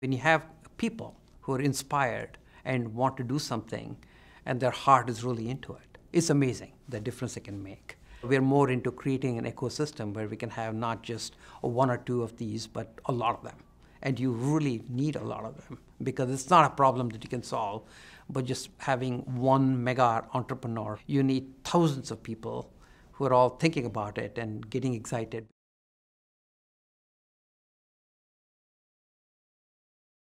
When you have people who are inspired and want to do something and their heart is really into it, it's amazing the difference it can make. We're more into creating an ecosystem where we can have not just one or two of these, but a lot of them. And you really need a lot of them because it's not a problem that you can solve, but just having one mega entrepreneur, you need thousands of people who are all thinking about it and getting excited.